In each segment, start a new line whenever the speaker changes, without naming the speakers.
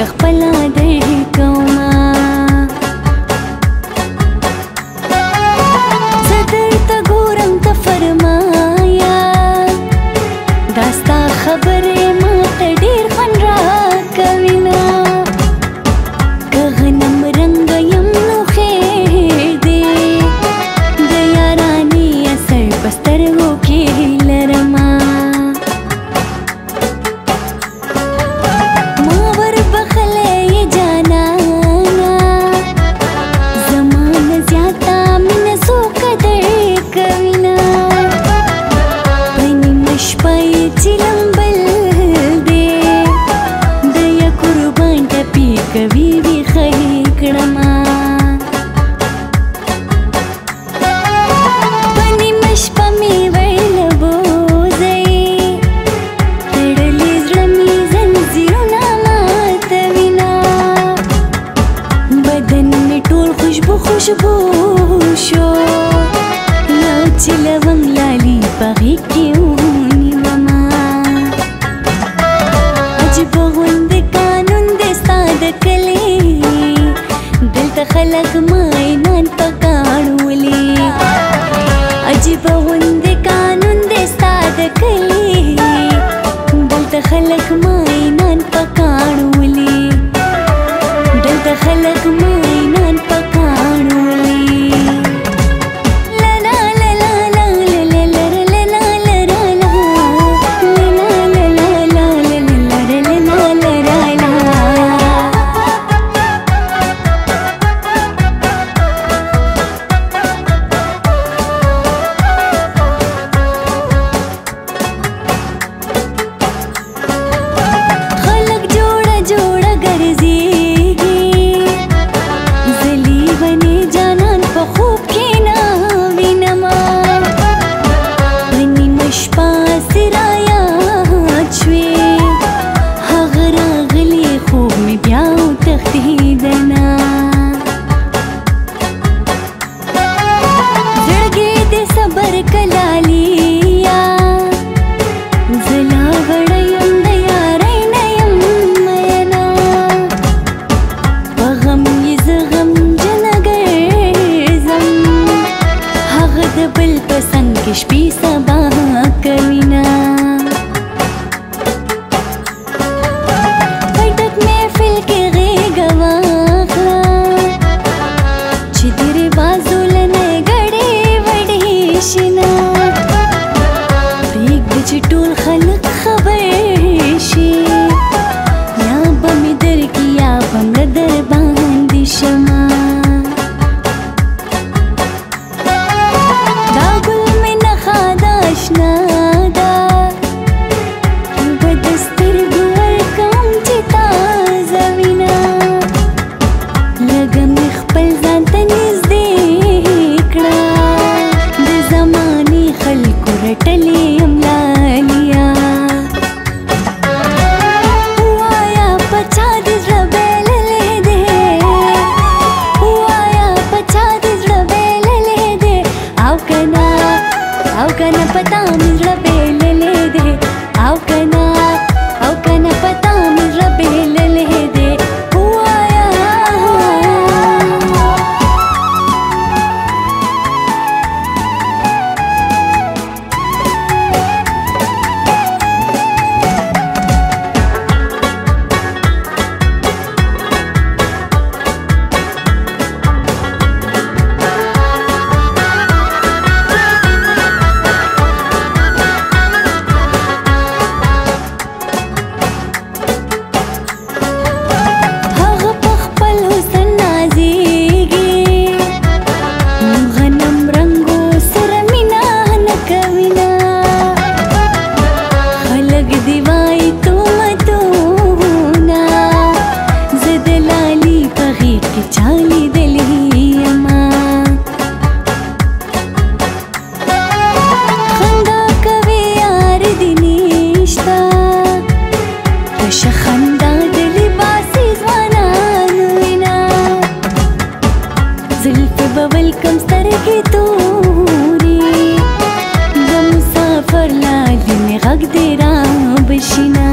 قغبل عديك وما شو یو چې لوم لالي پغې کې ونیوما عجیب غوند قانون دې ساده کلی دلته خلک ماینان پکاړولي عجیب غوند قانون دې ساده کلی دلته خلک ماینان پکاړولي دلته خلک सन्किष्पी सबाहँ अकरिना तूरी मालकम स्तरहे तोरे गमसाफर लागिन गगदेरा बशिना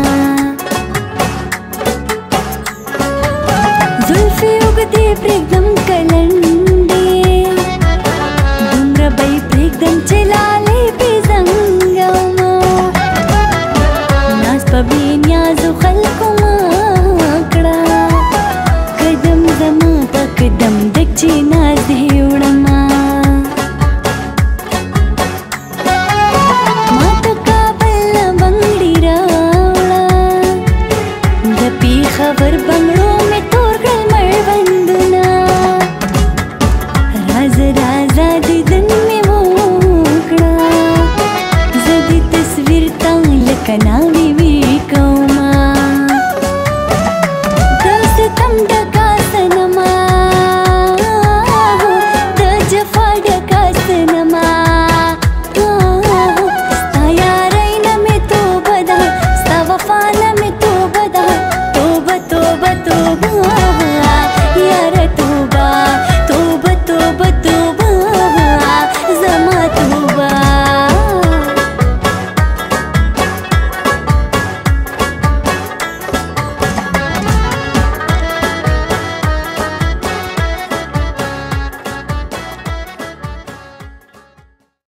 जुल्फे उगते प्रेगम कलंड खबर बंगलों में तोड़ मर बंदना राज राजा दिदन में वो उगड़ा जदि तस्वीर तंग लकना